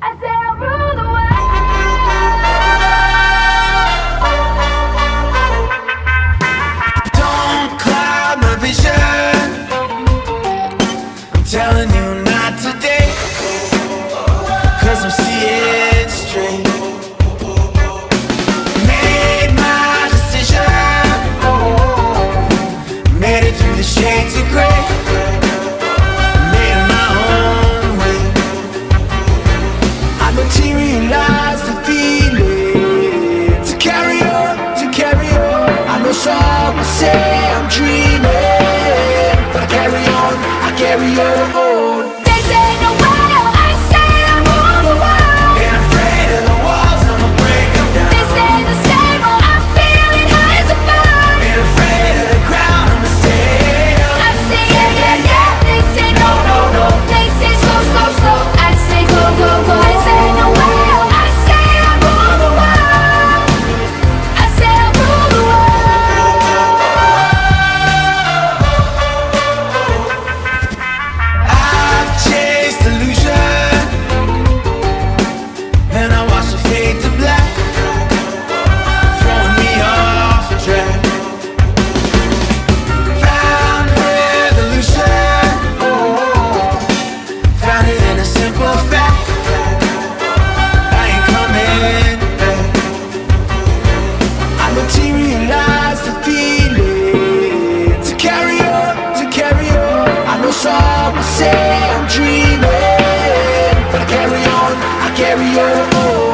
i said i'm blue the way i'm telling you not today. Cause I'm seeing straight. Made my decision. Made it through the shades of gray. stereo. some would say I'm dreaming. But I carry on, I carry on.